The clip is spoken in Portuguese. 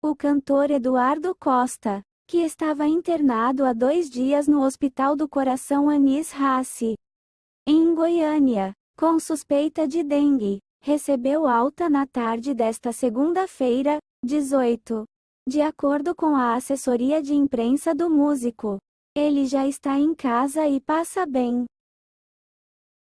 O cantor Eduardo Costa, que estava internado há dois dias no Hospital do Coração Anis Rassi, em Goiânia, com suspeita de dengue, recebeu alta na tarde desta segunda-feira, 18. De acordo com a assessoria de imprensa do músico, ele já está em casa e passa bem.